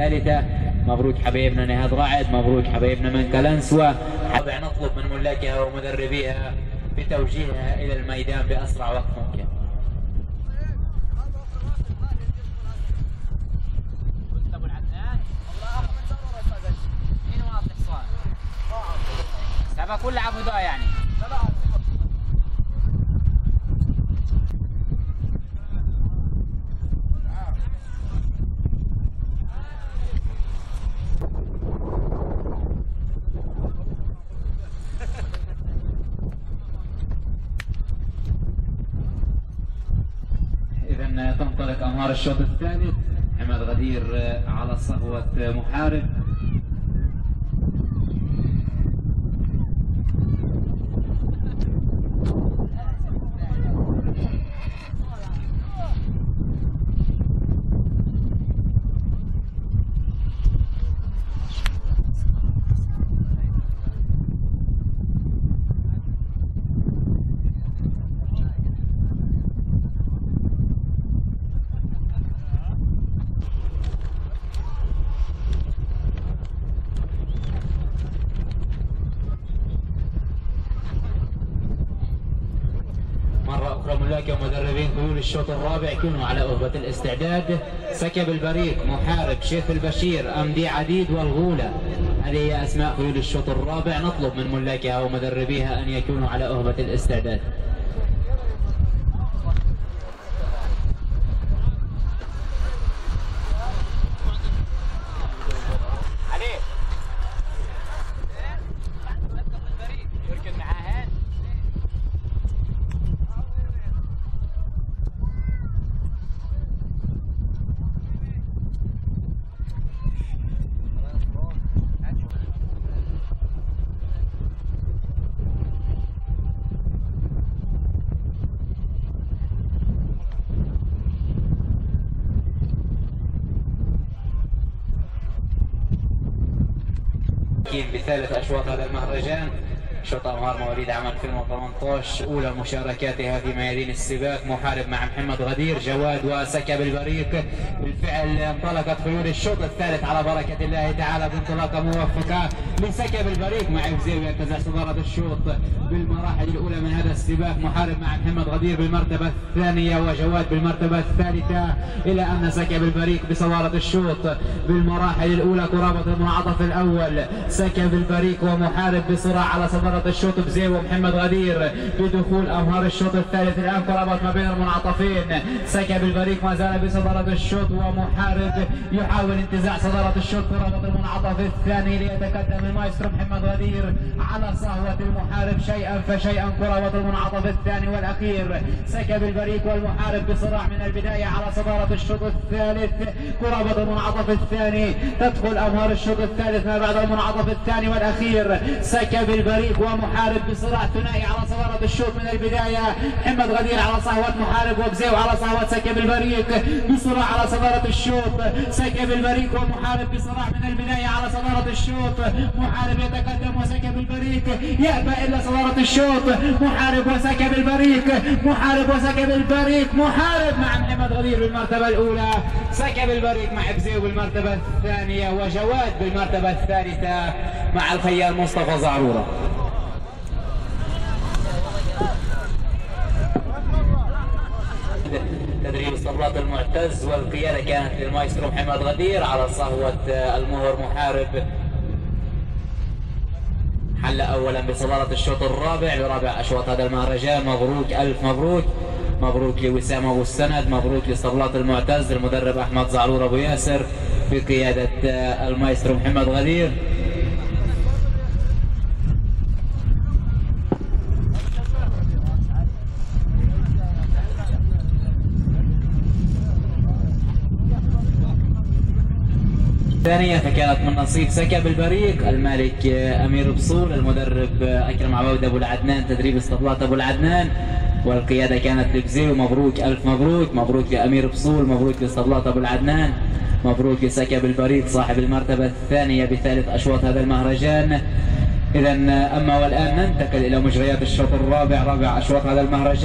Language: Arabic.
الثالثة. مبروك حبايبنا نهاد رعد مبروك حبايبنا من كلنسوة رابع نطلب من ملاكها ومدربيها بتوجيهها إلى الميدان بأسرع وقت ممكن. كله عبوداء يعني إذا تنطلق أنهار الشوط الثالث. حماد غدير على صهوة محارب. مرة أخرى ملاكة ومدربين خيول الشوط الرابع كونوا على أهبة الاستعداد. سكب البريق محارب شيخ البشير أمدي عديد والغولة. هذه هي أسماء خيول الشوط الرابع. نطلب من ملاكها ومدربيها أن يكونوا على أهبة الاستعداد. أكيد بثالث أشواط هذا المهرجان. شوط أنهار مواليد عام 2018 أولى مشاركاتها في ميادين السباق. محارب مع محمد غدير. جواد وسكب البريق بالفعل انطلقت خيول الشوط الثالث على بركة الله تعالى بانطلاقة موفقة. لسكب البريق مع يوزيو ينتزع صدارة الشوط بالمراحل الأولى من هذا السباق. محارب مع محمد غدير بالمرتبة الثانية وجواد بالمرتبة الثالثة. إلى أن سكب البريق بصدارة الشوط بالمراحل الأولى قرابة المنعطف الأول. سكب البريق ومحارب بصراع على صدارة الشوط بزيو ومحمد غدير بدخول أمهار الشوط الثالث. الآن قرابة ما بين المنعطفين. سكب البريق ما زال بصدارة الشوط ومحارب يحاول انتزاع صدارة الشوط قرابة المنعطف الثاني ليتقدم المايسترو محمد غدير على صهوة المحارب شيئا فشيئا قرابة المنعطف الثاني والأخير. سكب البريق والمحارب بصراع من البداية على صدارة الشوط الثالث. قرابة المنعطف الثاني تدخل أمهار الشوط الثالث ما بعد المنعطف الثاني والأخير. سكب البريق ومحارب بصراع ثنائي على صدارة الشوط من البداية. محمد غدير على صهوة محارب وبزيو على صهوة سكب البريق بصراع على صدارة الشوط. سكب البريق ومحارب بصراع من البداية على صدارة الشوط. محارب يتقدم وسكب البريق يأبى إلا صدارة الشوط. محارب وسكب البريق محارب وسكب البريق محارب مع محمد غدير بالمرتبة الأولى. سكب البريق مع بزيو بالمرتبة الثانية وجواد بالمرتبة الثالثة مع الخيال مصطفى زعرورة. تدريب الصبلات المعتز والقيادة كانت للمايسترو محمد غدير على صهوة المهر محارب. حل أولا بصدارة الشوط الرابع لرابع أشواط هذا المهرجان. مبروك ألف مبروك. مبروك لوسام أبو السند. مبروك لصبلات المعتز. المدرب أحمد زعرور أبو ياسر بقيادة المايسترو محمد غدير. الثانية فكانت من نصيب سكب البريق المالك أمير بصول المدرب أكرم عبود أبو العدنان تدريب اسطبلات أبو العدنان. والقيادة كانت لبزيو مبروك ألف مبروك. مبروك لأمير بصول مبروك لاسطبلات أبو العدنان. مبروك لسكب البريق صاحب المرتبة الثانية بثالث أشواط هذا المهرجان. إذا أما والآن ننتقل إلى مجريات الشوط الرابع رابع أشواط هذا المهرجان.